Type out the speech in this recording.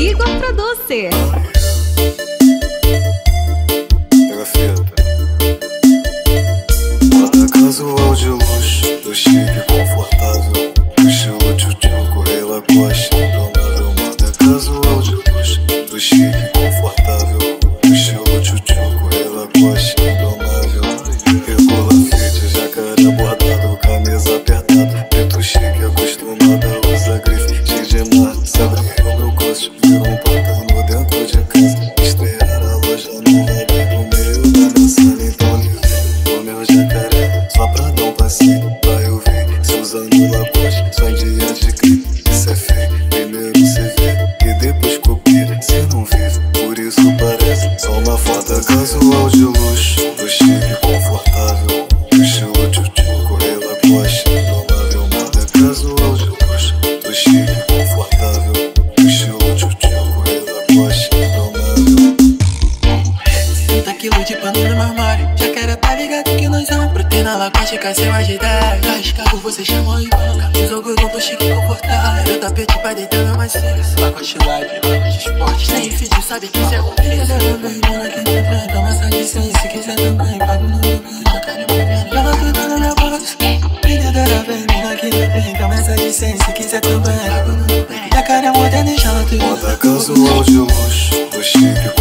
Igor Producer. Pega a fita. Moda casual de luxo, do chique confortável. Estilo tchutchu, correia Lacoste, indomável. Moda casual de luxo, do chique confortável. Estilo tchutchu, correia Lacoste, pra dar um passeio, vai ouvir. Se usando Lacoste, só em dia de clipe. Isso é feio, primeiro cê vê e depois copia. Cê não vive, por isso parece só uma foda casual de 30 quilos de pano no meu armário Jacaré tá ligado que nós vamos Proteína Lacoste, cacema de 10 Tá escravo, você chamou e banca Fiz algodão, tô chique confortável. Meu tapete pra deitar meu macio Lacoste live, Lacoste esporte. Sem feed, sabe que isso é Se quiser também, mano, aqui também Dá massagem sem, se quiser também Pago no meu banho, jacaré bebendo Ela tudo no meu bolso Vendedora vem, mano, aqui também Dá massagem sem, se quiser também Pago no meu banho Jacaré moderna e chama tudo Moda casual de luxo, do chique